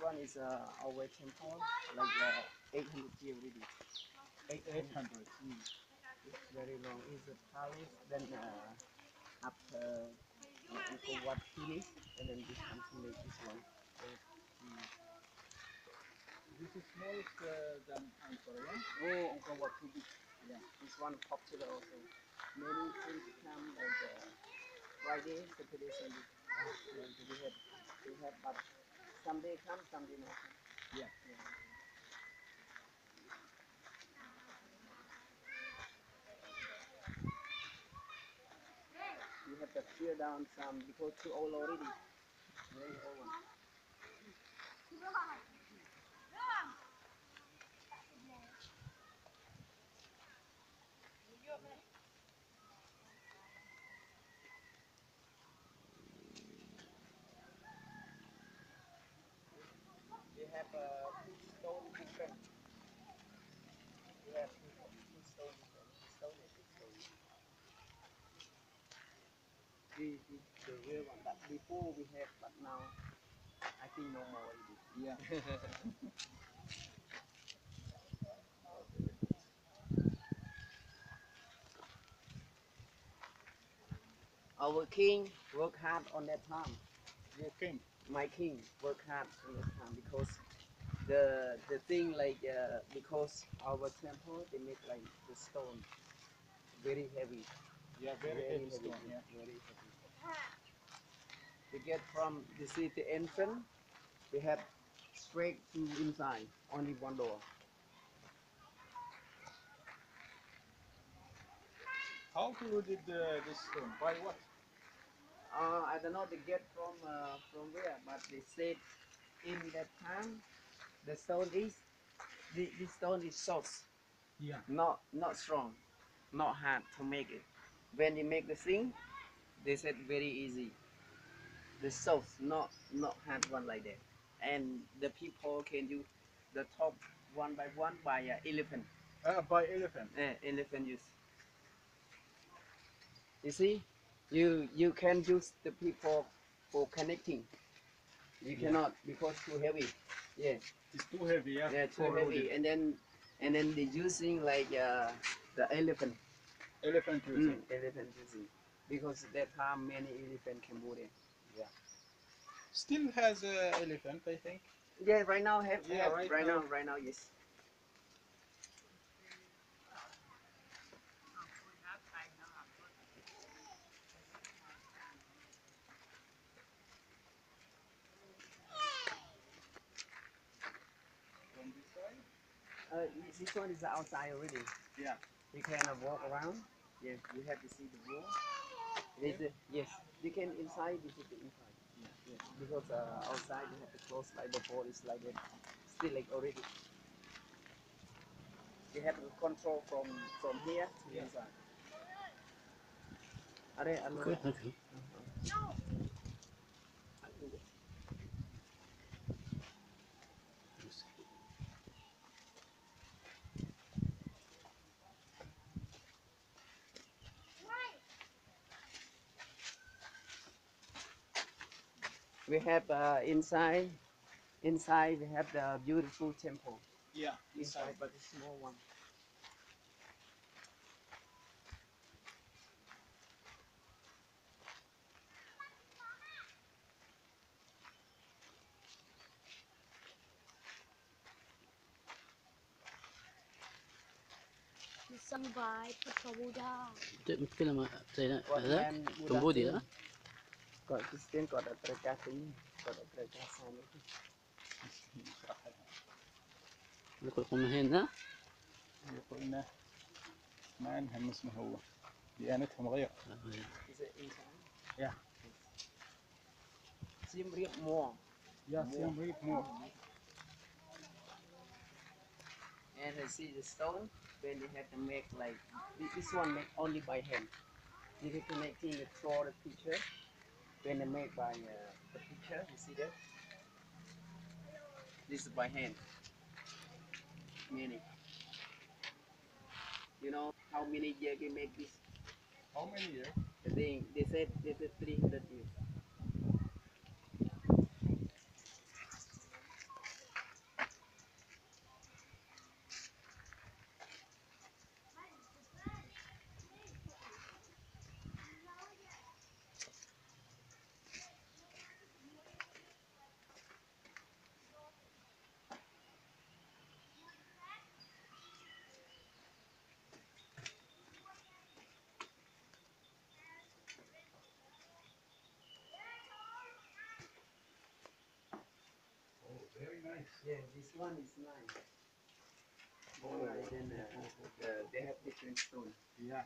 one is uh, our temple, like uh, 800 year already. Eight eight hundred. It's very long. It's a palace. Then uh, after uh, Angkor Wat finished, and then this one to make this one. Mm. This is smallest uh, than Angkor, yeah? Oh, Angkor Wat too big. Yeah, this one popular also. Many things come like uh, Friday, Saturday, Sunday. Yeah, we have, we have, but someday come, someday not come. Yeah. yeah. You have to clear down some because too old already. Very old one. We have a two stone different. We have two, two stone different. Stone and two stone. The, the, the real one. But before we have, but now I think no more already. Yeah. Our king worked hard on that time. Walking. My king worked hard on that time because the the thing like uh, because our temple they make like the stone very heavy. Yeah, very heavy stone. Yeah. Very heavy. We get from the city entrance, we have straight to inside, only one door. How did uh, this stone? By what? Uh, I don't know they get from uh, from where, but they said in that time the stone is the, the stone is soft, Yeah. not not strong, not hard to make it. When you make the thing, they said very easy. The soft, not not hard one like that. And the people can do the top one by one by uh, elephant. Uh, by elephant. uh, elephant use. You see, you you can use the people for connecting. You Yeah. cannot because too heavy. Yeah, It's too heavy. Yeah. yeah, too heavy. And then and then they using like uh, the elephant, Elephant using. mm, elephant using because that time many elephant can go there. Still has a elephant, I think. Yeah, right now have, Yeah, have right right, now. now. right now yes. This. Uh, this one is outside already. Yeah. You can uh, walk around. Yeah, you have to see the wall. It is, uh, yes, you can inside. This is the inside. Yeah. yeah. Because uh, outside you have to close like the door is like that. Still like already. You have to control from from here to Yeah. inside. Are they? Are Good, they? okay. We have uh, inside. Inside we have the beautiful temple. Yeah. Inside, but a small one. sân vai Phật Buddha Itu mungkin lama saya nak Got ada man Buddha Cambodia thing. lah Got Christian, got a Treka thing, got a Treka sign. Lekor kumahin ha. قلنا ما عنهم اسمه هو ديانتهم غير Is it inside? Yeah. Siem Reap more. يا سيام ريب مو And I see the stone when they have to make like thi- this one make only by hand. If you connecting the draw the picture, when they make by uh, the picture, you see that? This is by hand. Many. You know how many years they make this? How many years? The thing they said they said 300 years. Nice. Yeah, this one is nice. More nice than uh, uh, they have different stone. Yeah.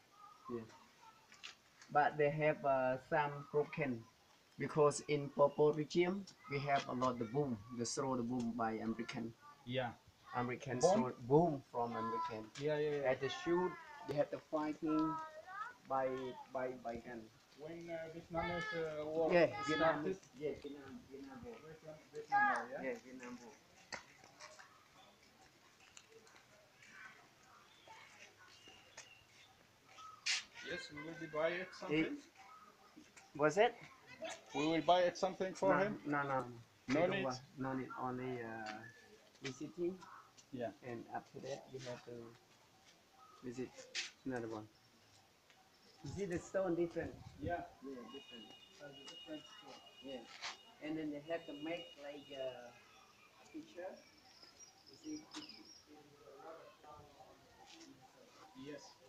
but they have uh, some broken because in purple region we have a lot of boom the throw the boom by american Yeah. american Bomb? throw boom from american Yeah, yeah, yeah. at the shoot they have the fighting by by by gun When uh, Vietnamese uh, war yeah vietnam started, yeah vietnam vietnam war Vietnam, Vietnam war, yeah? yeah vietnam war Yes, we will buy it something. was it We will buy it something for no, him. no no No need. no need only uh, visiting Yeah. and after that you have to visit another one you see the stone different Yeah. yeah different Has a different store. yeah and then they have to make like uh, a picture you see Yes.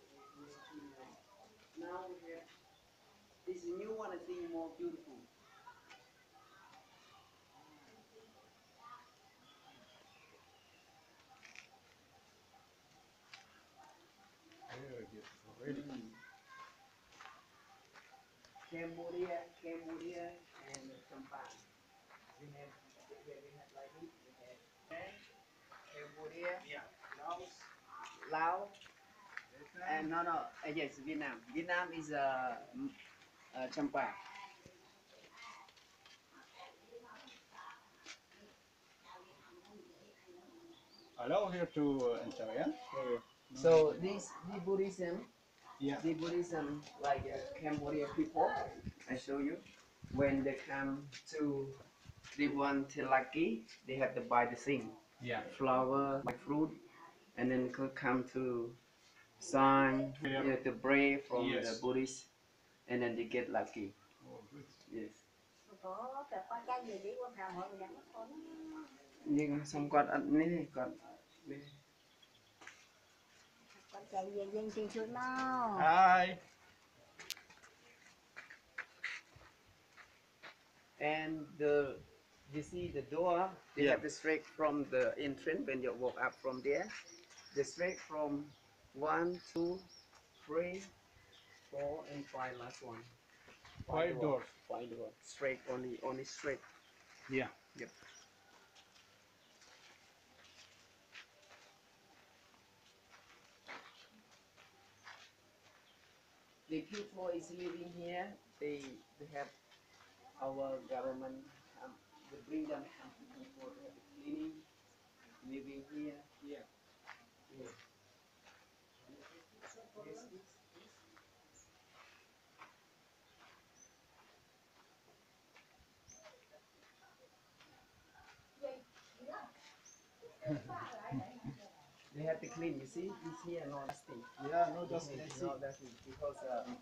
Now we have this new one I think more beautiful Very beautiful. Really. Cambodia, Cambodia, and Champa. We have, we we have like this. We have Japan, Cambodia, Yeah. Laos, Laos, and no, no, uh, yes, Vietnam. Vietnam is uh, m- uh, Champa. Allow here to uh, enter, yeah? Or- So this, the Buddhism, Yeah. the Buddhism, like uh, Cambodia people, I show you, when they come to the one Tilaki, they have to buy the thing. Yeah. flower, like fruit, and then could come to sign Yeah. yeah, the pray from the Yes. Buddhist, and then they get lucky. Oh, good. Yes. có cả con trai gì đi qua phòng hội dẫn con Nhưng xong quạt ăn này quạt này. con trai gì dân trên trước nó Hi. And the you see the door, they have the straight from the entrance when you walk up from there. The straight from one, two, three, four, and five last one. Five doors. Five doors. Straight only only straight. Yeah. Yep. The people is living here. They they have our government. Um, they bring them some people for the cleaning, living here. Yeah. Yeah. Yes, yes, yes. They have to clean. You see, this here not dusty. Yeah, no just dusty. is not dusty because um,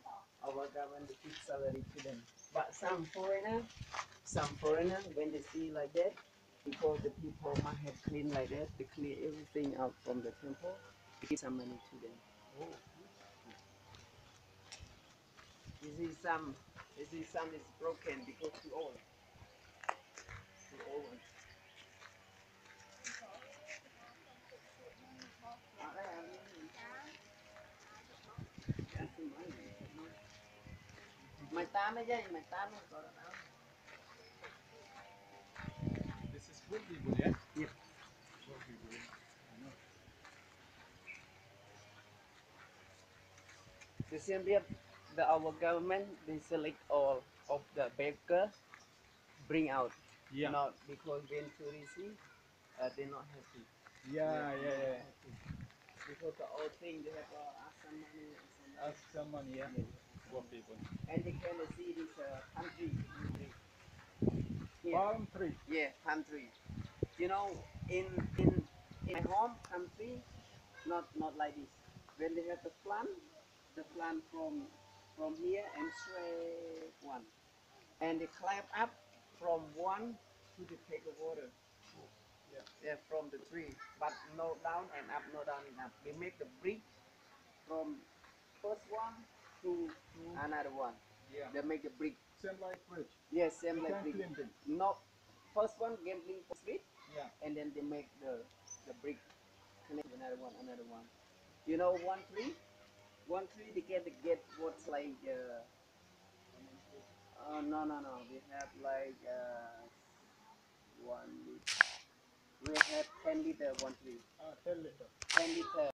our government give salary to them. But some foreigner, some foreigner when they see like that, because the people might have clean like that, they clear everything out from the temple, they give some money to them. Oh. You see some, you see some is broken because too old. Mày tám đấy chứ, mày tám rồi có được không? This is good people, yeah? Yeah. Good people. I know. The same the our government they select all of the baker bring out. Yeah. Not because when tourists uh, they're not happy. Yeah, yeah, yeah. Because the old thing they have uh, ask some money and some Ask someone, yeah. Yeah. Poor people. And tree. can see this country. Here. Palm tree. Yeah, palm tree. You know, in in in my home country, not not like this. When they have the plant, the plant from from here and straight one, and they climb up from one to the take the water. Yeah. Yeah, from the tree, but no down and up, no down and up. They make the bridge from first one to another one. Yeah. They make the brick. Same like bridge. Yes, same You like bridge. clean. No, first one gambling for street, Yeah. and then they make the the brick another one another one you know one tree one tree they get the get what's like uh, uh no no no we have like uh one lit- we have 10 liter one three. Uh, 10 liter. 10 liter